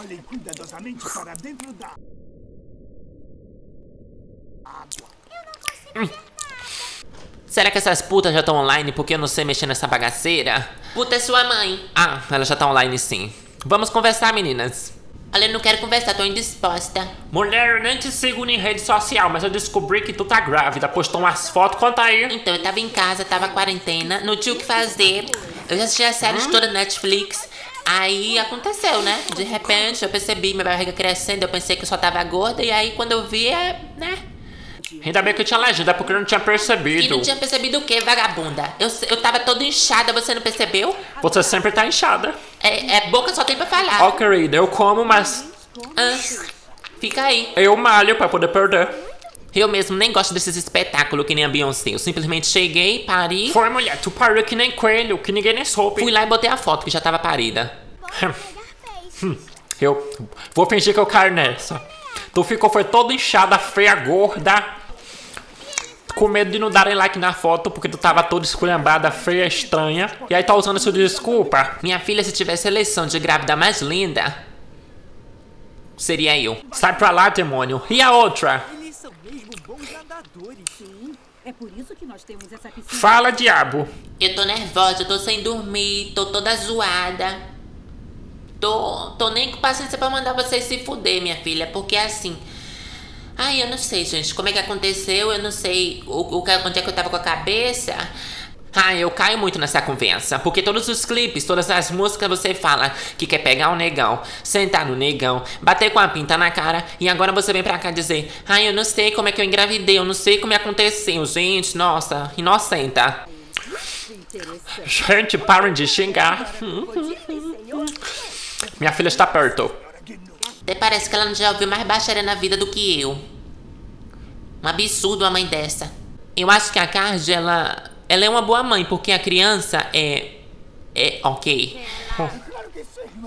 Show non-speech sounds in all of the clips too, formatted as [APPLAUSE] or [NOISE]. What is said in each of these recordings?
Olhem cuidadosamente para dentro da Será que essas putas já estão online porque eu não sei mexer nessa bagaceira? Puta é sua mãe. Ah, ela já tá online sim. Vamos conversar, meninas. Olha, eu não quero conversar, tô indisposta. Mulher, eu nem te sigo em rede social, mas eu descobri que tu tá grávida. Postou umas fotos, conta aí. Então, eu tava em casa, tava quarentena, não tinha o que fazer. Eu já assisti a série toda na Netflix. Aí aconteceu, né? De repente eu percebi minha barriga crescendo, eu pensei que eu só tava gorda, e aí quando eu vi, é, né? Ainda bem que eu tinha legenda, porque eu não tinha E percebido. não tinha percebido o que, vagabunda? Eu, eu tava toda inchada, você não percebeu? Você sempre tá inchada. É, é boca só tem pra falar. Ó, querida, eu como, mas Ah, fica aí. eu malho pra poder perder. Eu mesmo nem gosto desses espetáculos que nem a Beyoncé. Eu simplesmente cheguei, parei, Foi, mulher, tu parou que nem coelho, que ninguém nem soube. fui lá e botei a foto que já tava parida. [LAUGHS] Eu vou fingir que eu caio nessa. Tu ficou, foi toda inchada, feia, gorda. Com medo de não darem like na foto, porque tu tava toda esculhambada, feia, estranha. E aí tá usando isso de desculpa. Minha filha, se tivesse eleição de grávida mais linda, seria eu. Sai pra lá, demônio. E a outra? Fala, diabo. Eu tô nervosa, eu tô sem dormir, tô toda zoada. Tô, tô nem com paciência pra mandar vocês se fuder, minha filha, porque assim. Ai, eu não sei, gente, como é que aconteceu, eu não sei o, o, que- onde é que eu tava com a cabeça. Ah, eu caio muito nessa conversa, porque todos os clipes, todas as músicas você fala que quer pegar o negão, sentar no negão, bater com a pinta na cara, e agora você vem pra cá dizer, ai, eu não sei como é que eu engravidei, eu não sei como aconteceu, gente, nossa, inocenta. Gente, parem de xingar. Minha filha está perto. Até parece que ela não já ouviu mais baixaria na vida do que eu. Um absurdo uma mãe dessa. Eu acho que a Card, ela, ela é uma boa mãe, porque a criança é. É ok.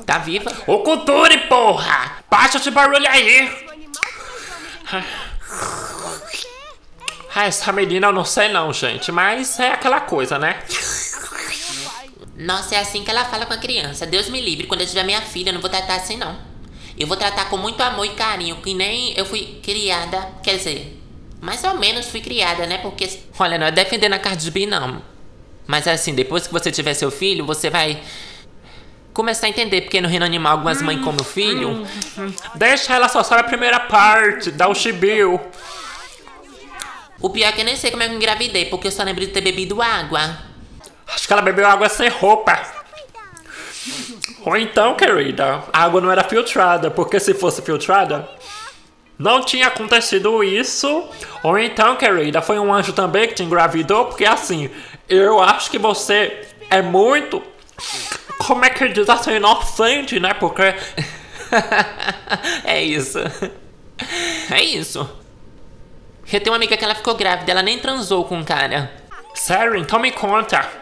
Tá viva? Ô Culture, porra! Baixa esse barulho aí! Ah, essa menina eu não sei não, gente, mas é aquela coisa, né? Nossa, é assim que ela fala com a criança. Deus me livre, quando eu tiver minha filha, eu não vou tratar assim, não. Eu vou tratar com muito amor e carinho, que nem eu fui criada. Quer dizer, mais ou menos fui criada, né? Porque. Olha, não é defendendo a Cardi B, não. Mas assim, depois que você tiver seu filho, você vai começar a entender porque no reino animal algumas mães comem o filho. Deixa ela só sabe a primeira parte, dá o chibio. O pior é que eu nem sei como é que eu engravidei, porque eu só lembro de ter bebido água. Acho que ela bebeu água sem roupa. Ou então, querida, a água não era filtrada, porque se fosse filtrada, não tinha acontecido isso. Ou então, querida, foi um anjo também que te engravidou, porque assim, eu acho que você é muito. Como é que diz assim, inocente, né? Porque. [LAUGHS] é isso. É isso. Eu tenho uma amiga que ela ficou grávida, ela nem transou com um cara. Sério, então me conta.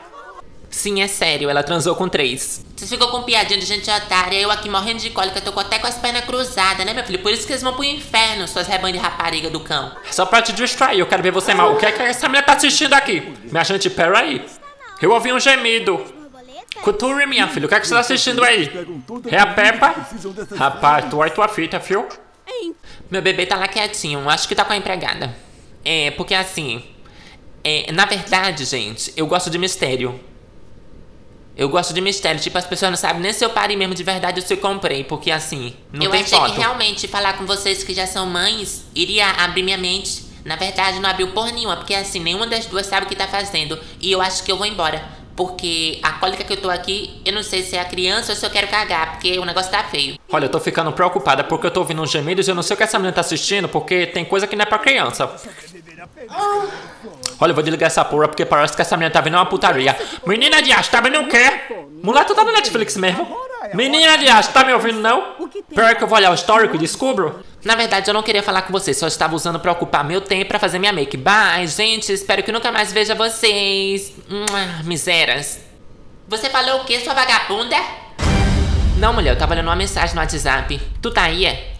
Sim, é sério, ela transou com três. Vocês ficam com piadinha de gente otária, eu aqui morrendo de cólica, tô até com as pernas cruzadas, né, meu filho? Por isso que eles vão pro inferno, suas rebanhas de rapariga do cão. Só pra te distrair, eu quero ver você mal. O que é que essa mulher tá assistindo aqui? Minha gente, peraí. Eu ouvi um gemido. Culture, minha filha, o que é que você tá assistindo aí? É a Peppa? Rapaz, tu é tua fita, fio? Meu bebê tá lá quietinho, acho que tá com a empregada. É, porque assim. É, na verdade, gente, eu gosto de mistério. Eu gosto de mistério, tipo, as pessoas não sabem nem se eu parei mesmo de verdade ou se eu comprei, porque assim, não eu tem achei foto. que realmente falar com vocês que já são mães iria abrir minha mente. Na verdade, não abriu por nenhuma, porque assim, nenhuma das duas sabe o que tá fazendo. E eu acho que eu vou embora. Porque a cólica que eu tô aqui, eu não sei se é a criança ou se eu quero cagar, porque o negócio tá feio. Olha, eu tô ficando preocupada porque eu tô ouvindo uns gemidos e eu não sei o que essa menina tá assistindo, porque tem coisa que não é pra criança. Olha, eu vou desligar essa porra porque parece que essa menina tá vendo uma putaria. Menina de acho, tá vendo o quê? Tu tá no Netflix mesmo? Menina de acho, tá me ouvindo não? Pior que eu vou olhar o histórico e descubro. Na verdade, eu não queria falar com vocês, só estava usando pra ocupar meu tempo pra fazer minha make. Bye, gente, espero que nunca mais veja vocês. Miseras. Você falou o quê, sua vagabunda? Não, mulher, eu tava lendo uma mensagem no WhatsApp. Tu tá aí, é?